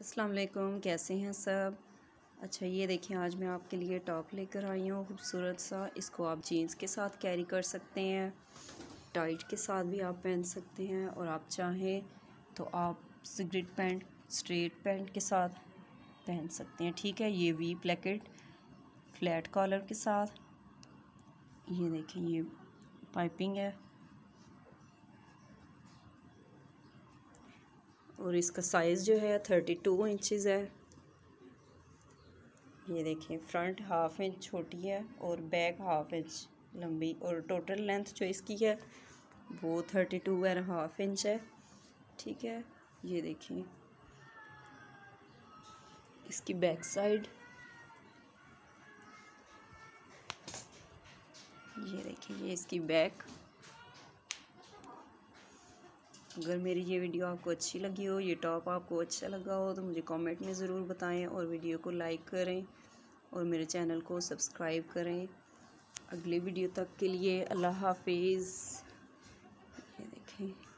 अस्सलाम वालेकुम, कैसे हैं सब? अच्छा ये देखिए, आज मैं आपके लिए टॉप लेकर आई हूँ, खूबसूरत सा। इसको आप जीन्स के साथ कैरी कर सकते हैं, टाइट के साथ भी आप पहन सकते हैं, और आप चाहें तो आप सिगरेट पैंट, स्ट्रेट पैंट के साथ पहन सकते हैं, ठीक है? ये वी प्लेकेट फ्लैट कॉलर के साथ। ये देखें ये पाइपिंग है। और इसका साइज़ जो है थर्टी टू इंचज़ है। ये देखिए फ्रंट हाफ़ इंच छोटी है और बैक हाफ़ इंच लंबी और टोटल लेंथ जो इसकी है, वो thirty two and half inch है। ठीक है, ये देखिए। इसकी बैक साइड ये देखिए, ये इसकी बैक अगर मेरी ये वीडियो आपको अच्छी लगी हो, ये टॉप आपको अच्छा लगा हो तो मुझे कमेंट में ज़रूर बताएँ और वीडियो को लाइक करें और मेरे चैनल को सब्सक्राइब करें। अगली वीडियो तक के लिए अल्लाह हाफिज़। ये देखें।